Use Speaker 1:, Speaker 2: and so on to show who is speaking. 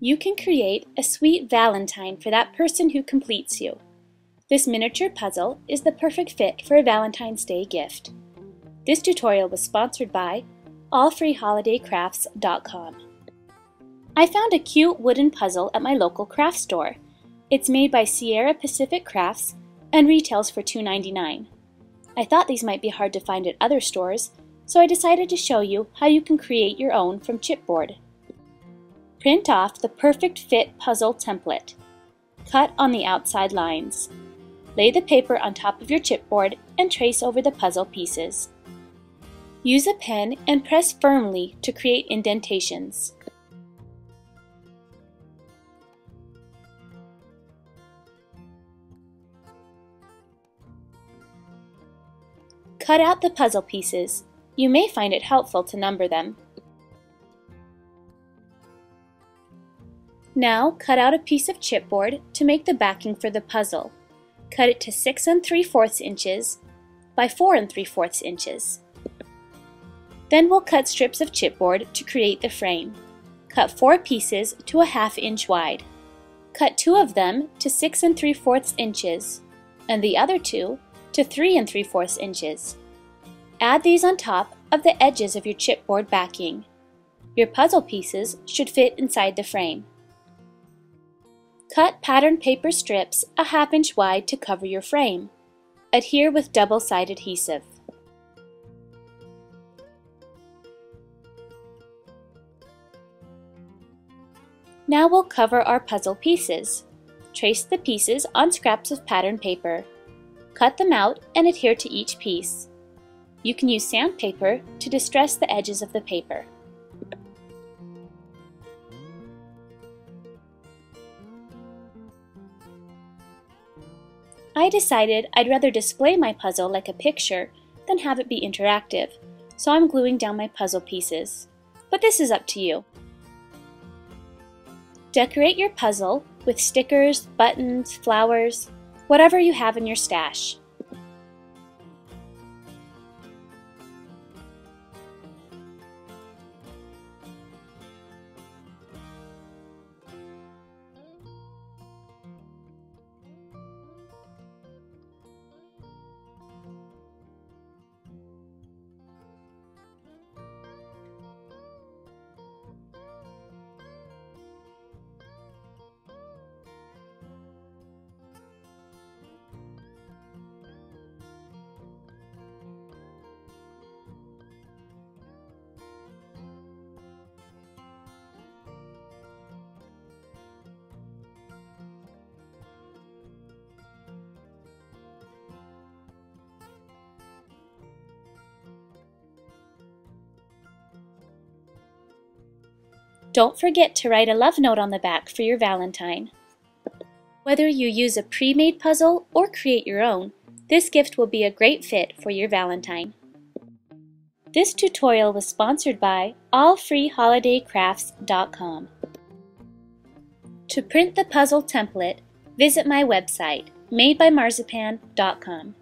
Speaker 1: You can create a sweet valentine for that person who completes you. This miniature puzzle is the perfect fit for a Valentine's Day gift. This tutorial was sponsored by allfreeholidaycrafts.com. I found a cute wooden puzzle at my local craft store. It's made by Sierra Pacific Crafts and retails for $2.99. I thought these might be hard to find at other stores, so I decided to show you how you can create your own from chipboard. Print off the perfect fit puzzle template. Cut on the outside lines. Lay the paper on top of your chipboard and trace over the puzzle pieces. Use a pen and press firmly to create indentations. Cut out the puzzle pieces. You may find it helpful to number them. Now cut out a piece of chipboard to make the backing for the puzzle. Cut it to 6 and 3 fourths inches by 4 and 3 fourths inches. Then we'll cut strips of chipboard to create the frame. Cut 4 pieces to a half inch wide. Cut 2 of them to 6 and 3 fourths inches and the other two to 3 and 3 fourths inches. Add these on top of the edges of your chipboard backing. Your puzzle pieces should fit inside the frame. Cut pattern paper strips a half inch wide to cover your frame. Adhere with double-sided adhesive. Now we'll cover our puzzle pieces. Trace the pieces on scraps of pattern paper. Cut them out and adhere to each piece. You can use sandpaper to distress the edges of the paper. I decided I'd rather display my puzzle like a picture than have it be interactive, so I'm gluing down my puzzle pieces. But this is up to you. Decorate your puzzle with stickers, buttons, flowers, whatever you have in your stash. Don't forget to write a love note on the back for your Valentine. Whether you use a pre-made puzzle or create your own, this gift will be a great fit for your Valentine. This tutorial was sponsored by allfreeholidaycrafts.com. To print the puzzle template, visit my website, madebymarzipan.com.